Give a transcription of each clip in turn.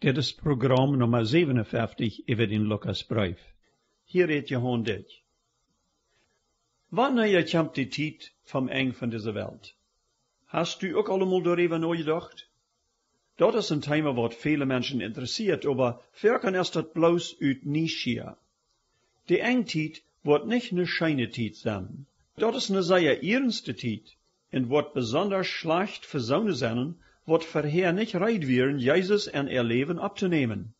Dit is program nummer 57 über den Lukasbrief. Hier redt Johann dit. Wanneer komt die tijd vom eng van deze Welt? Hast du ook allemaal darüber nachgedacht? Dat is een thema wat viele Menschen interessiert, aber verken ist dat bloß uit Nischia. Die Engtiet wordt nicht ne scheine Tiet sein. Dat is ne sehr ernste Tiet, en wordt besonders schlecht für zonen zijn, wat verheer nicht reid wären, Jesus en er Leben abzunehmen.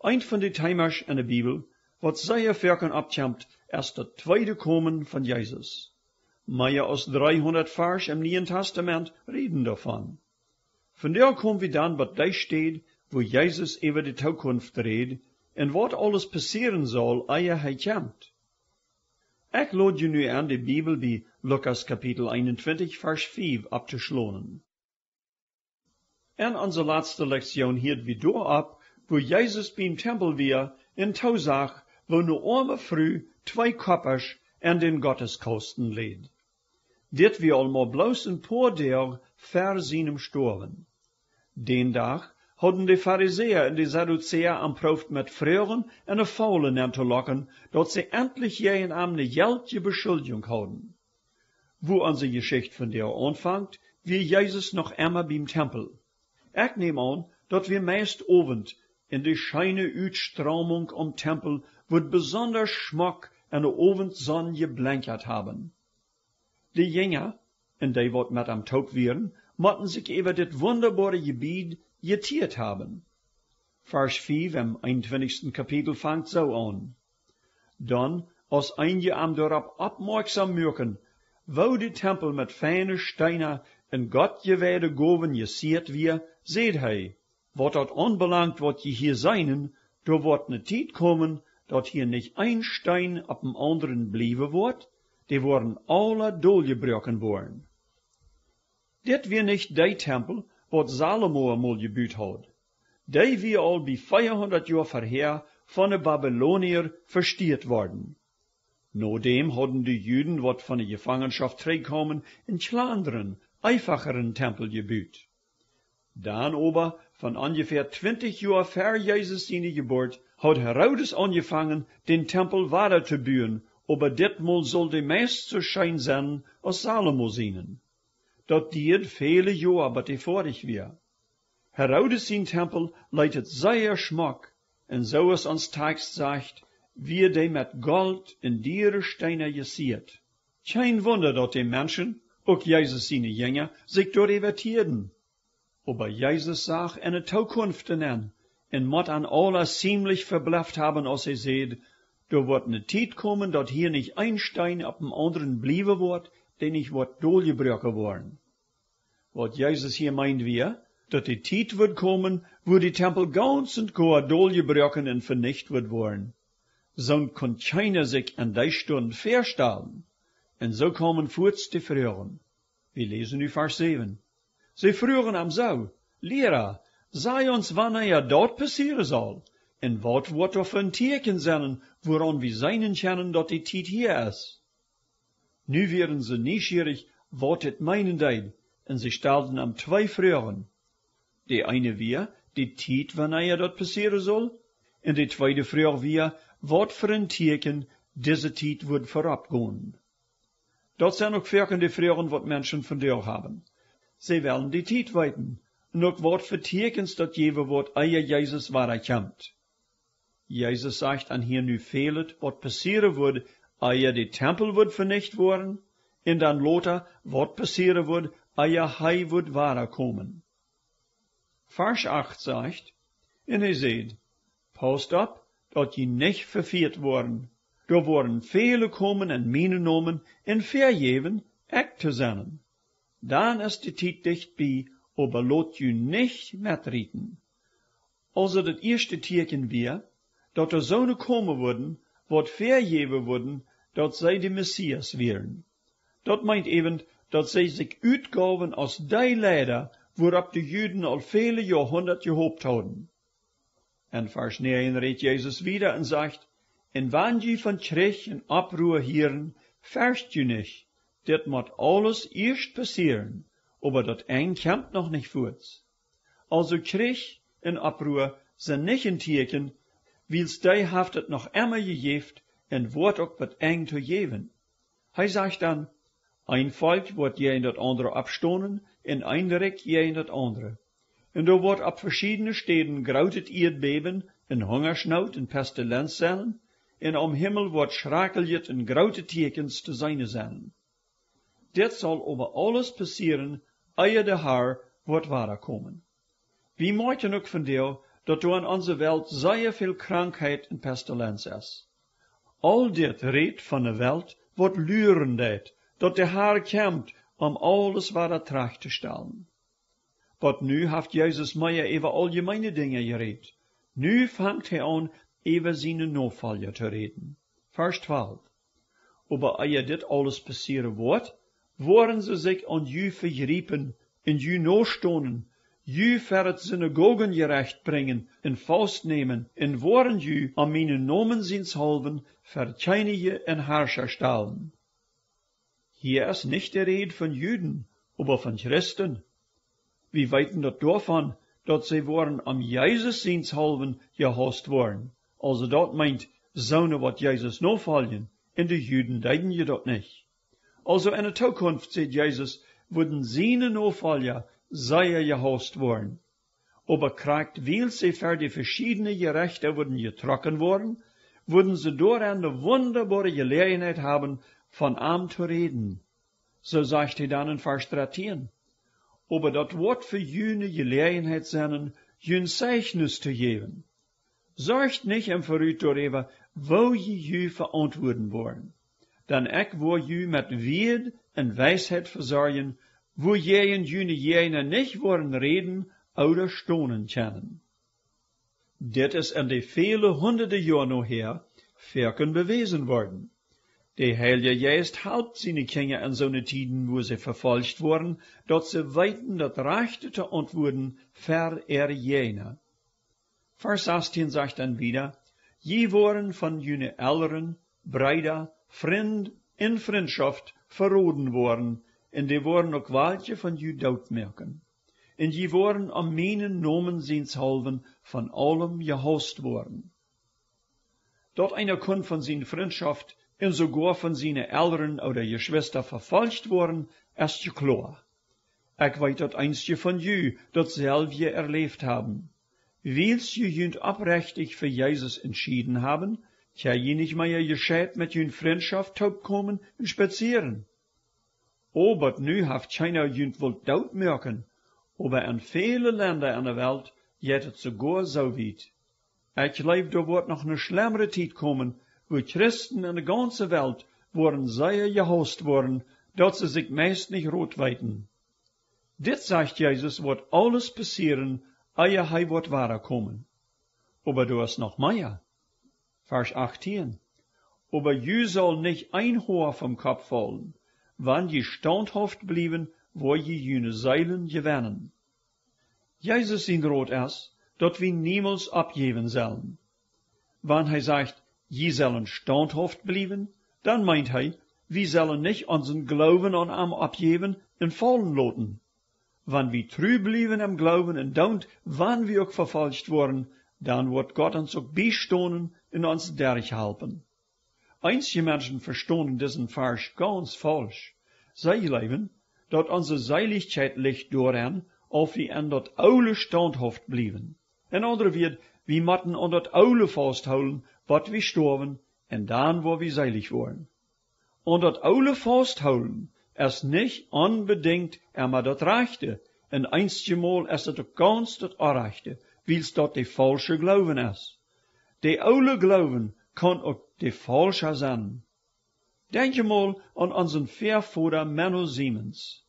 Ein von den Themas in der Bibel, wat sehr verken abkommt, ist das zweite Kommen von Jesus. Mehr als 300 Vers im Neuen Testament reden davon. Von der kommen wir dann, was da steht, wo Jesus über die Zukunft redet, en wat alles passieren soll, ehe hij komt. Ik lood je nu aan de Bibel bij Lucas kapitel 21, vers 5 abzuschlonen. En onze laatste lektion hield we door ab, wo Jesus beim Tempel weer in Tausach, wo ne arme Früh zwei koppers en den Gotteskosten leed. Dit wie allemaal bloos een paar der ver seinem Storben. Den Dag hadden de Pharisäer en de Sadduzäer am Proft met Freuren en een Faulen lokken, dat ze endlich jeden am ne jeldje Beschuldigung hadden. Wo onze Geschichte von der anfangt, wie Jesus noch immer beim Tempel. Ik neem aan dat wir meist ovend in de scheine Uitstromung om Tempel wird besonders Schmack en de Ovendzon geblenkert haben. De Jünger, en die wat met am Taub wären, mochten sich über dit wunderbare Gebiet getiert haben. Vers 5 im 21. Kapitel fängt so an. Dann, als einige am dorp aufmerksam merken, wo die Tempel mit feine Steine en Gott geweide Goven gesiert wir, seht hei, wat dat anbelangt, wat je hier seinen, do wordt ne tijd kommen, dat hier nicht ein Stein ab dem anderen blieben wird, die worden alle dolgebrochen worden. Dit wir nicht de Tempel, wat Salomo einmal gebaut hat. Die wir al bei 400 Jahren vorher von den Babylonier verstiert worden. Nodem hadden die Juden, wat von der Gefangenschaft terugkommen, in kleineren, einfacheren Tempel gebaut. Dann aber, von ungefähr 20 Jahren vor Jesus seine Geburt, hat Herodes angefangen, den Tempel weiter zu bauen, aber ditmal soll die meist so schein sein, als Salomo seinen. Dat diert viele Jahre, aber vorig wir. Herodes sein Tempel leitet sehr schmack, en so es uns Text sagt, wie de mit Gold in diere Steine gesiert. Kein Wunder, dat die Menschen, auch Jesus seine Jünger, sich dort evertierten. Aber Jesus sagt eine Zukunft nennen, en mot an alle ziemlich verblafft haben, als er seht, da wird ne Tijd kommen, dat hier nicht ein Stein ab dem anderen blieben wird, den ich wird dolgebrochen worden. Wat Jesus hier meint wir, dat die Tijd wird kommen, wo die Tempel ganz und gar dolgebrochen und vernicht wird worden. So kann keiner sich an die Stunde verstellen. Und so kommen furz die Früheren. Wir lesen nu Vers 7. Sie früheren am so, Lehrer, sei uns wann er dort passieren soll. En wat wordt er voor een teken zijn, woran wir seinen kennen dat die Tijd hier is? Nu werden ze nieuwsgierig, wat het meinen deed, en ze stelden am twee vragen. De eine wir, die Tijd wanneer dat passieren soll, en de tweede vraag wir, wat voor een teken deze Tijd wordt vooropgaan. Dat zijn ook verkende vragen wat mensen vandaag hebben. Ze willen die Tijd weten, en ook wat voor tekens dat geven wordt, eer Jezus waar komt. Jezus sagt an hier nu fehlet, wat passieren wordt, eer de tempel wordt vernicht worden, en dan later, wat passieren wordt, eer hij wordt wahrer komen. Vers 8 sagt, en hij zegt, post op, dat je niet verviert worden. Er worden vele komen en mine nomen en vergeven, echt te zijn. Dan is de tijd dichtbij, aber lot je nicht metrieten. Also das erste Tierchen wir, dat er Zonen komen worden, wat vergeven worden, dat zij de Messias wären. Dat meint eben, dat zij zich uitgaven als die Leider, waarop de Juden al vele Jahrhundert gehoopt hadden. En vers 9 redt Jezus wieder en sagt, en wann je van Krieg en Abruhr hieren, verst je nicht, dit moet alles erst passieren, aber dat eng kommt noch nicht fort. Also Krieg en oproer zijn nicht een teken, wils die heeft het nog immer gegeven en wordt ook wat eng te geven. Hij zegt dan, een volk wordt je in dat andere abstonen en een rijk je in dat andere. En er wordt op verschillende steden grautet Erdbeben en Hungersnood en Pestilenz en om Himmel wordt schrakeljet en grote tekens te zijn zijn. Dit zal over alles passieren, eer de Haar wordt waarkomen. Wie merken ook van deel dat er in onze wereld zeer veel krankheid en pestilens is. Al dit reed van de wereld wordt lurendheid, dat de Haar komt om alles waar tracht te stellen. Wat nu heeft Jezus mij over algemene dingen gereed. Nu fangt hij aan over zijn Nachfolger te reden. Vers 12. Aber eer dit alles passieren wordt, worden ze zich aan ju vergripen, in ju nostonen, ju ver het synagogen gerecht brengen, in vastnemen, en worden ju aan mijn nomen zinshalven verkeinige en Herrscher stellen. Hier ist nicht der Rede von Juden, aber von Christen. Wie weiten dat davon, dat sie worden am Jesus zinshalven gehast worden. Also dat meint, zonen wat Jesus nafolgen, en de Juden deiden je dat nicht. Also in der Zukunft, sagt Jesus, würden seine Nachfolger sehr gehast worden. Aber kriegt, weil sie für die verschiedenen Gerechte wurden getrocken worden, würden sie dort eine wunderbare Gelegenheit haben, von ihm zu reden. So sagt er dann in Vers 13. Aber das Wort für jene Gelegenheit sein, jün Zeichnis zu geben. Sorgt nicht im Verrüt darüber, wo je jü verantworten wollen. Dan ik wo jü met Wied en Weisheit verzorgen, wo je en jüne jene nicht worden reden oder stonen kennen. Dit is in de vele honderden jaar nog her, verken bewezen worden. De Heilige Geist helpt seine Kinder in zo'n tiden, wo sie verfolgt worden, dat sie weiten dat Rechte te antwoorden ver er jene. Vers 16 sagt dann wieder, je worden von jüne Älteren, Breider, Vriend in Freundschaft verroden worden, en die worden ook waaltje van je doodmerken. En je worden am menen nomen zienshalven van allem gehost worden. Dort einer kon von zijn Freundschaft en sogar von seine Eltern oder Geschwister verfolgt worden, je klar. Ich weet dat einstje von je, dat selb je erlebt haben. Wils je jünd abrechtig für Jesus entschieden haben, tja je nicht mehr gescheit mit jün Freundschaft kommen und spazieren. Aber nu haft keiner jünd wohl dood merken, aber in viele Länder in der Welt geht het sogar so weit. Ich glaube, da wird noch eine schlimmere Zeit kommen, wo Christen in der ganzen Welt worden sehr gehost worden, dat sie sich meist nicht rot weiten. Dit sagt Jesus, wird alles passieren, eer hij wird wahrer kommen. Aber du hast noch mehr. Vers 18. Aber je soll nicht ein Haar vom Kopf fallen, wann je standhaft blieben, wo je jene Seilen gewinnen. Jesus in Rot ist, dat wir niemals abgeben sollen. Wann hij sagt, je sollen standhaft blieben, dann meint hij, wir sollen nicht unseren Glauben an ihm abgeben und fallen lassen. Wann wir treu blieben am Glauben und don't, wann wir auch verfolgt worden, dann wird Gott uns auch bestonen und uns helfen. Einige Menschen verstehen diesen Vers ganz falsch. Sie leben, dat onze Seiligkeit liegt daran, of wir an dat oude standhaft blieben. En andere wird, wir matten an dat oude vasthouden, wat wir storven, en dan wo wir seilig worden. An dat oude vasthouden, is nicht unbedingt immer dat rechte, en einstje mal is het ook ganz dat onrechte, wils dat de falsche Glauben is. De oude Glauben kann ook de falsche sein. Denk je mal an unseren Vervater Menno Siemens.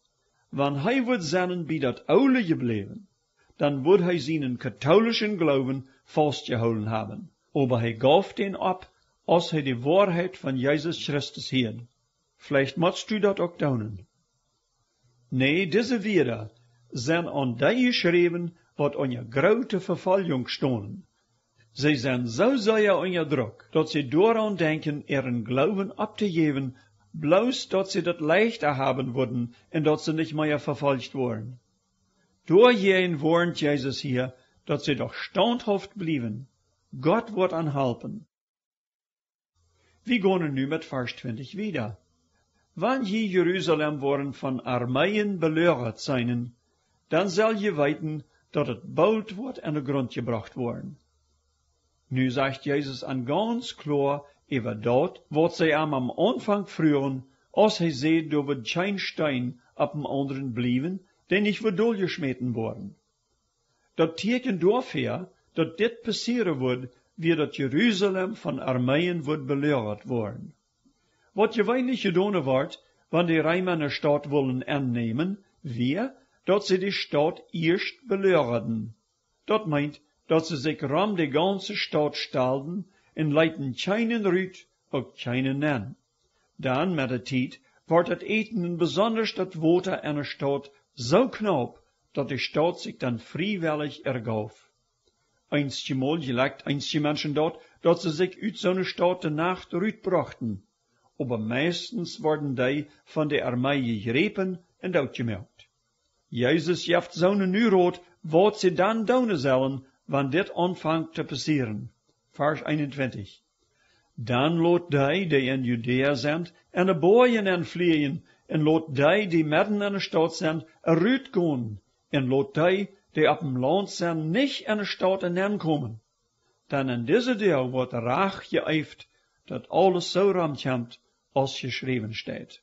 Wann hij wird sein bij dat oude gebleven, dann wird hij seinen katholischen Glauben festgehalten haben. Aber hij gaf den ab, als hij die Wahrheit von Jesus Christus hielt. Vielleicht musst du dat ook doen. Nee, diese Wider zijn an die geschrieben, wat an je grote Verfolgung stonden. Sie sind so sehr unter Druck, dass sie daran denken, ihren Glauben abzugeben, bloß dass sie das leichter haben würden und dass sie nicht mehr verfolgt wurden. Durchgehend warnt Jesus hier, dat sie doch standhaft blieben. Gott wird anhelpen. Wir gehen nu mit Vers 20 wieder. Wann je Jerusalem worden von Armeien belagert zijn, dan zal je weten dat het bouwd wordt en de grond gebracht worden. Nu sagt Jesus an ganz klar, über dort, wat zij am am Anfang früheren, als hij zei, da wird kein Stein ab dem anderen blieben, den nicht wird durchgeschmeten worden. Dat teken dafür, dat dit passieren wird, wie dat Jerusalem von Armeien wird belagert worden. Wat gewöhnlich gedaan wordt, wann die Römer eine Stadt wollen annehmen, wir, dat sie die Stadt erst belagerten. Dat meint, dat sie sich ram die ganze Stadt stalden en leiten keinen Rüt ook keinen Nen. Dan met de tijd wordt het eten en besonders dat water einer Stadt so knapp, dat die Stadt sich dann freiwillig ergaf. Einstje mal gelegt einstje Menschen dort, dat sie sich uit zo'n Stadt de Nacht Rüt brachten. Aber meistens worden die van de Armee gegrepen en doodgemelkt. Jezus jaft nu rood, wat ze dan doen zullen, wanneer dit aanvangt te passeren. Vers 21. Dan lot die, die in Judea zijn, en de boeien en lot die, die midden in de stad zijn, eruit gaan, en lot die, die op dem land zijn, niet in de stad komen. Dan in deze deel wordt raag geëifd, dat alles zo ramtjamt, als geschreven staat.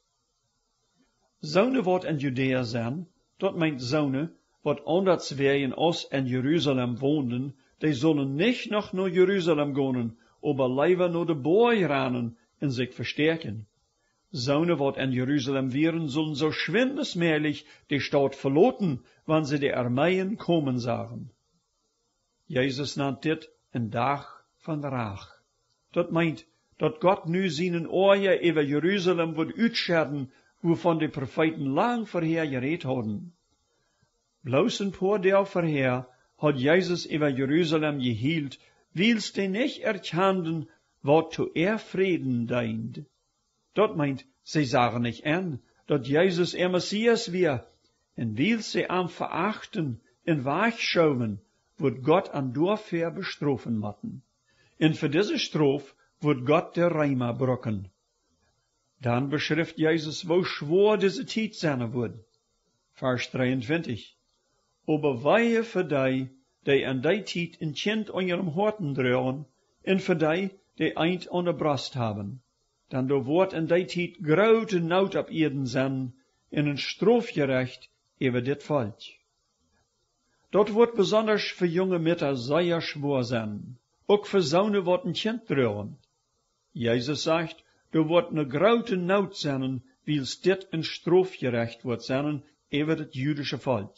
Zonen in Judea zijn, dat meint zonen, wat anders in os in Jeruzalem woonden, die zullen nicht noch naar Jeruzalem gaan, aber lieber naar de boy ranen en zich versterken. Zonen wat in Jeruzalem wären, sollen so schwindesmäßig die Stadt verloten, wann sie die Armeien kommen sahen. Jesus nannt dit een dag van Rach. Dat meint, dat Gott nu seinen Oje über Jeruzalem wird uitscherden, wovon die Propheten lang vorher geredet haben. Bloß ein paar Jahre vorher hat Jesus über Jerusalem gehielt, willst du nicht erkennen, wat zu er Frieden deint. Dat meint, sie sagen nicht an, dat Jesus er Messias wir, en willst sie am verachten, in wachschauen, wird Gott an dafür bestrafen matten. En für diese Strophe wird Gott der Reimer brocken. Dann beschrift Jesus, wo schwor diese Zeit sein wird. Vers 23. Aber weie für die, die an die Tijd een kind an ihrem Horten dragen, en für die, die eind an der Brast haben. Dan do wordt in die Tijd grote nood op Erden zijn, en een strafgerecht über dit Volk. Dat wordt besonders für junge Mütter sehr schwor sein. Ook für Zonen wordt een kind dragen. Jesus sagt, er wordt een grote nood zijn, wils dit een strafgerecht wordt zijn, über het jüdische Volk.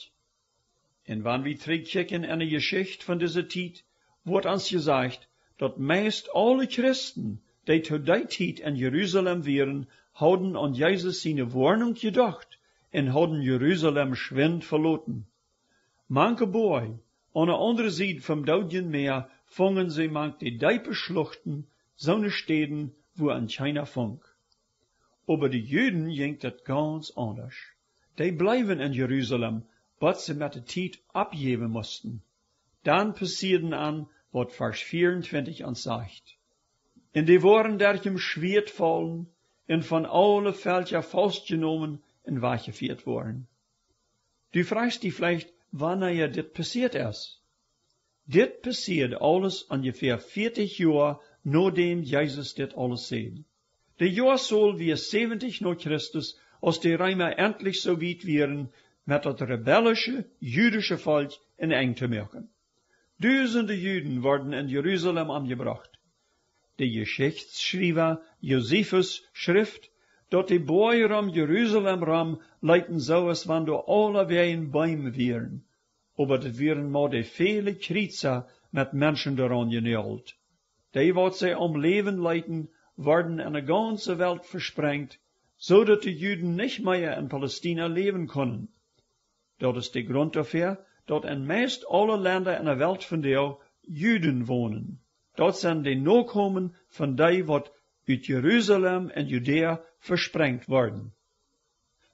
En wann wir terugkijken in de Geschichte von dieser Tijd, wordt ons gesagt, dat meist alle Christen, die zu der Tijd in Jerusalem waren, hadden an Jesus seine Warnung gedacht en hadden Jerusalem schwind verloten. Manche boy, an der andere Seite vom Doudjen Meer, fangen sie mank die diepe Schluchten, zo'n steden, wo an China funk. Aber die Juden jinkt het ganz anders. Die blijven in Jerusalem, wat ze met de tijd abgeben mussten. Dan passierden an, wat vers 24 ons zegt. En die worden dergem schwert vallen, en van alle Völker vastgenomen en weggevierd worden. Du fragst dich vielleicht, wanneer dit passiert ist. Dit passiert alles ungefähr 40 Jahre, nachdem Jesus dit alles sehen. De Jahr soll wie 70 nach Christus, als die Römer endlich so weit wären, met dat rebellische jüdische Volk in eng te merken. Duizenden Juden worden in Jeruzalem angebracht. De Geschichtsschrijver Josephus schrift dat die boeien om Jeruzalem ram leiten zo als wann du alle weien beim wären. Aber dat wären maar de viele Kriezer met Menschen daran genäht. Die wat zij om Leben leiten, worden in de ganze Welt versprengt, so dat die Juden nicht mehr in Palästina leben können. Dat is de grond dafür, dat in meest alle landen in de Welt van deel Juden wonen. Dat zijn de nakomen van die wat uit Jeruzalem en Judea versprengt worden.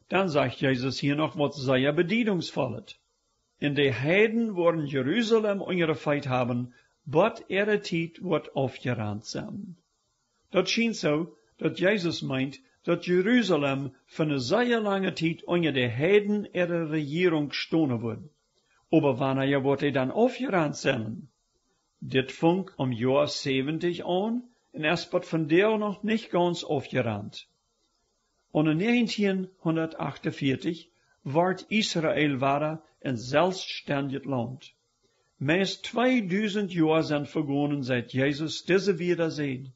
Dan zegt Jezus hier nog wat zeer bedienungsvolles. in de Heiden worden Jeruzalem ongerefeit haben, bot ihre tijd wordt aufgerannt zijn. Dat schijnt zo, dat Jezus meint, dat Jeruzalem van een zeer lange tijd onder de Heiden ihre Regierung stonen wordt. Aber wanneer wordt hij dan aufgerannt zijn? Dit funk om jaar 70 an, en es wird von der noch nicht ganz aufgerannt. Und in 1948 ward Israel wara een zelfstandig land. Meest 2000 jaar zijn vergonnen seit Jesus diese Wiedersehen.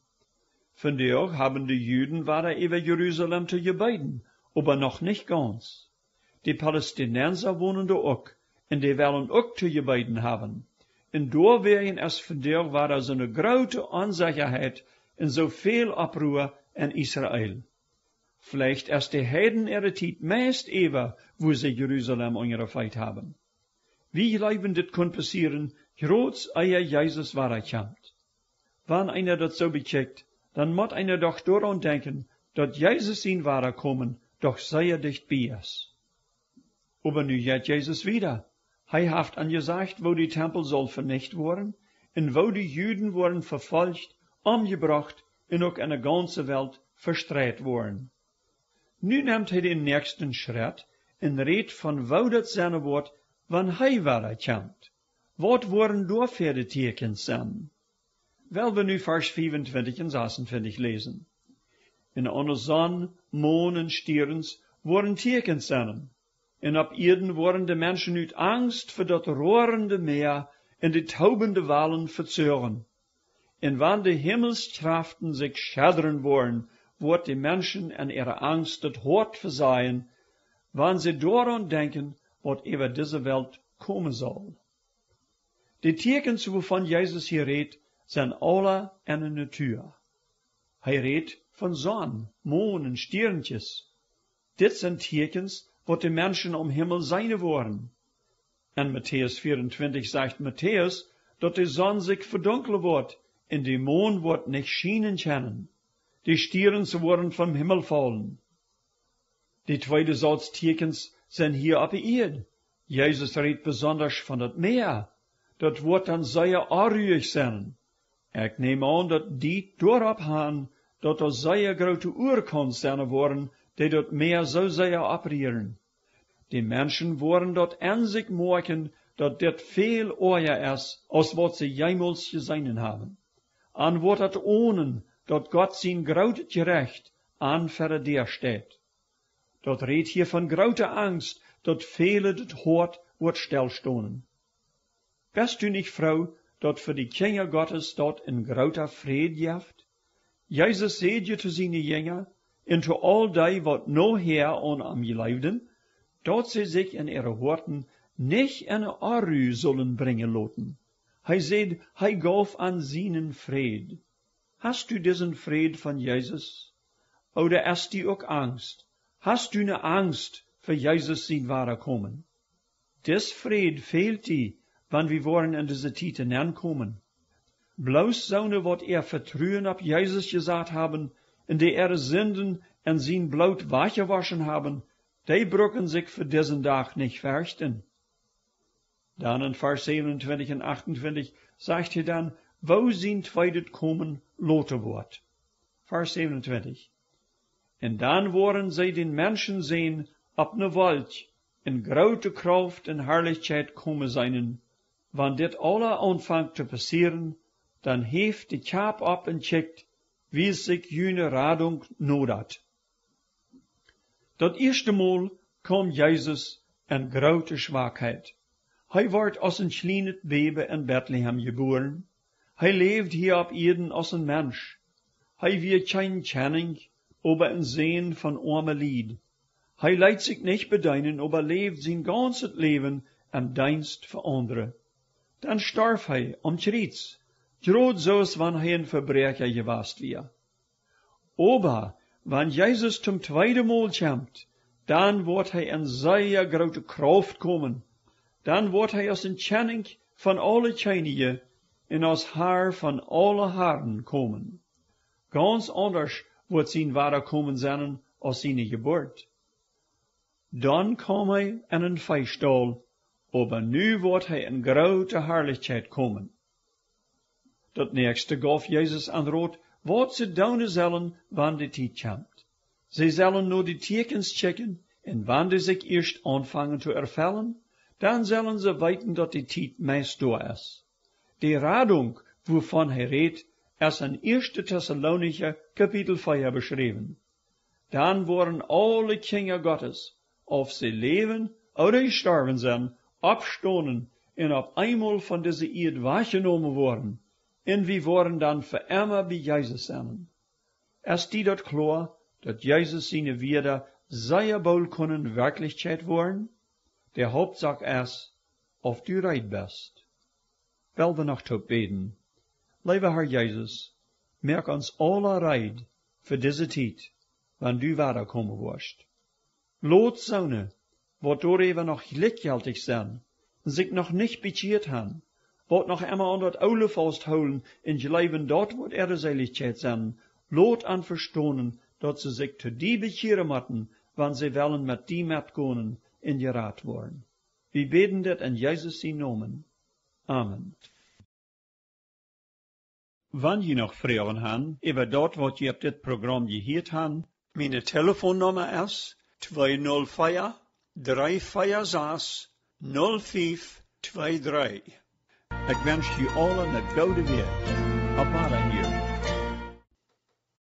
Vandaag haben die Juden waren über Jerusalem te gebeten, aber noch nicht ganz. Die Palästinenser wohnen da auch, und die wollen auch te gebeten haben. En doorwegen es vandaag war so eine grote onzekerheid en zoveel oproer in Israel. Vielleicht erst die Heiden ihre Zeit meist ever, wo sie Jerusalem ungefeit haben. Wie leben dit kon passieren, groß eier Jesus war erkannt. Wann einer das so bekickt, dann muss einer doch daran denken, dat Jesus ihn war kommen, doch sei er dicht bei es. Aber nu geht Jesus wieder. Hij heeft angesagt, wo die Tempel soll vernicht worden, en wo die Juden worden verfolgt, umgebracht en ook in de ganze Welt verstreit worden. Nu neemt hij den nächsten Schritt en redt van wo dat zijn wordt, wann hij war erkannt. Wat worden door de tekens zijn? Wel we nu vers 25 en 26 lezen. In onder zon, maan en stierens worden tekens zijn. En op Erden worden de mensen uit angst voor dat roerende meer en de taubende walen verzeuren. En wanneer de hemelskraften zich schadderen worden, wordt de mensen en ihre angst het hart verzaaien, wanneer ze daaraan denken, wat over deze Welt komen zal. De tekens waarvan Jezus hier redt, zijn alle en de natuur. Hij redt van zon, maan en sterntjes. Dit zijn tekens wat de mensen om Himmel zijn worden. En Matthäus 24 sagt Matthäus, dat de zon zich verdunkelen wordt en de maan wordt niet schijnen kennen. Die Stieren worden vom Himmel fallen. Die tweede Satz tekens zijn hier op de Erde. Jezus redt besonders van het Meer. Dat wordt dan zeer arruig zijn. Ik neem aan dat die doorop gaan, dat er zeer grote oorkomst zijn worden, die dat Meer zo zeer abrieren. Die Menschen worden dat an sich merken, dat dit veel ooier is, als wat ze jemals gezien hebben. An wordt het ohnen, dat Gott zijn groot gerecht aan verder steht. Dat redt hier van grote angst, dat vele het hoort wordt stilstonen. Best u niet vrouw, dat voor die Kinder Gottes dat een groter vrede jeft? Jezus zei je te zijn Jünger, en te al die wat no her on am geleefden, dat ze zich in ihre Horten nicht in Aru sollen bringen loten. Hij zei, hij gaf aan seinen Fried. Hast du diesen Fried von Jesus? Oder hast du auch Angst? Hast du ne Angst für Jesus sein wahre kommen? Des Fried fehlt dir, wann wir wollen in diese Titen ankommen. Bloß so wat er vertrauen ab Jesus gesagt haben, in der er Sünden en sein Blut waschen haben, die brücken sich für diesen Tag nicht fürchten. Dann in Vers 27 und 28 sagt er dann, wo zijn zweitet kommen loten wordt. Vers 27. En dan worden zij den Menschen sehen op ne Wolk, in grote Kraft en Herrlichkeit komen zijn. Wann dit alle anfangt te passieren, dan heeft de Kap op en checkt, wie sich jene Radung nodat. Dat eerste Mal kwam Jezus in grote Schwachheit. Hij wordt als een kleines Baby in Bethlehem geboren. Hij leeft hier op Erden als een mens. Hij wird kein Kenning, aber ein Sehen von arme Lied. Hij leidt sich nicht bedeinen, aber leeft sein ganzes Leben am Dienst für andere. Dann starf hij om Triets, groot zoals wann hij een Verbrecher gewast wir. Aber, wann Jesus zum zweiten Mal kommt, dann wird hij in sehr grote Kraft kommen. Dann wird hij als een Kenning von alle Könige en als haar van alle haren komen. Ganz anders wordt zijn ware komen zijn als zijn geboorte. Dan kwam hij in een veistal, aber nu wordt hij in grote herrlichkeit komen. Dat nächste gaf Jezus aan rood, wat ze doen zullen, wanneer de tijd komt. Ze zullen nur die tekens checken, en wanneer zich eerst aanvangen te ervellen, dan zullen ze weten dat die tijd meest door is. Die Radung, wovon hij redt, is in 1. Thessalonicher Kapitel 4 beschreven. Dan worden alle Kinder Gottes, of sie leben oder gestorben sind, abstonen en op eenmaal van deze eerd waargenomen worden. En wie worden dan für immer bij Jezus zijn. Is die dat klar, dat Jezus seine Wierde sehr wohl können Wirklichkeit worden? Der Hauptsache ist, of du reit bist. Wel we nog tot beten. Lieve Herr Jesus, merk ons alle reid für diese tijd, wann du weiterkommen wirst. Lot Sonne, wat door even nog gelijkgeldig zijn, zich nog niet bekeerd han, wat nog immer aan dat oude vasthouden in je leven dat wat er Seligkeit zijn, lot an verstonen, dat ze zich te die bekeren moeten, wann ze willen met die metkonen in je raad worden. We beten dit in Jezus namen. Amen. Wann je nog vragen han, über dat wat je op dit programma gehoord han, mijn telefoonnummer is 204 346 0523. Ik wens je allen een goede week. Op hier.